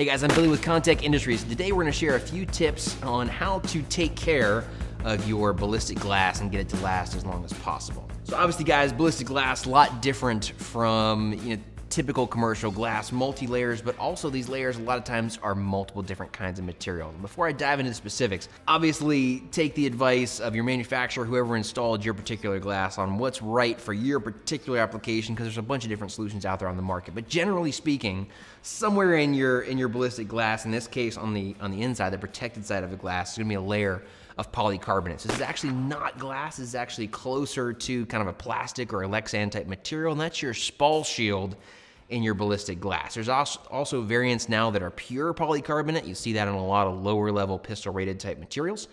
Hey guys, I'm Billy with Kontek Industries. Today we're gonna share a few tips on how to take care of your ballistic glass and get it to last as long as possible. So obviously guys, ballistic glass, a lot different from you know, typical commercial glass, multi-layers, but also these layers a lot of times are multiple different kinds of material. Before I dive into the specifics, obviously take the advice of your manufacturer, whoever installed your particular glass on what's right for your particular application, because there's a bunch of different solutions out there on the market. But generally speaking, somewhere in your in your ballistic glass, in this case on the on the inside, the protected side of the glass, is gonna be a layer of polycarbonate. So this is actually not glass, this is actually closer to kind of a plastic or a Lexan type material, and that's your spall shield in your ballistic glass. There's also variants now that are pure polycarbonate. You see that in a lot of lower level pistol rated type materials.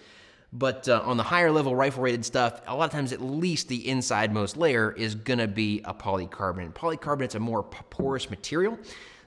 But uh, on the higher level rifle rated stuff, a lot of times at least the inside most layer is gonna be a polycarbonate. Polycarbonate's a more porous material.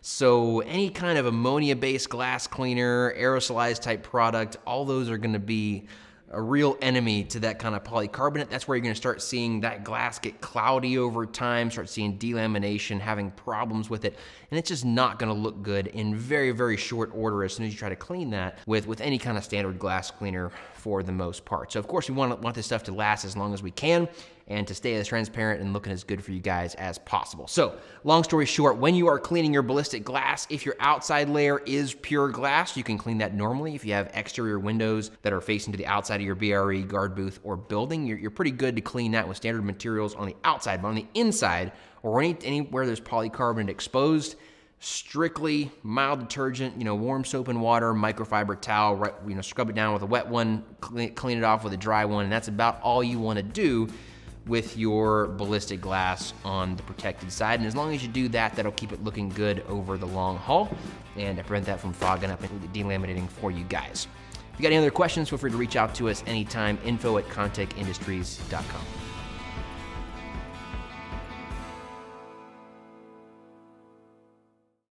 So any kind of ammonia based glass cleaner, aerosolized type product, all those are gonna be a real enemy to that kind of polycarbonate. That's where you're gonna start seeing that glass get cloudy over time, start seeing delamination, having problems with it, and it's just not gonna look good in very, very short order as soon as you try to clean that with, with any kind of standard glass cleaner for the most part. So of course we want, want this stuff to last as long as we can and to stay as transparent and looking as good for you guys as possible. So long story short, when you are cleaning your ballistic glass, if your outside layer is pure glass, you can clean that normally. If you have exterior windows that are facing to the outside of your BRE, guard booth, or building, you're, you're pretty good to clean that with standard materials on the outside, but on the inside, or any, anywhere there's polycarbonate exposed, strictly mild detergent, you know, warm soap and water, microfiber towel, right, you know, scrub it down with a wet one, clean, clean it off with a dry one, and that's about all you want to do with your ballistic glass on the protected side. And as long as you do that, that'll keep it looking good over the long haul and prevent that from fogging up and delaminating for you guys. If you got any other questions, feel free to reach out to us anytime, info at kontekindustries.com.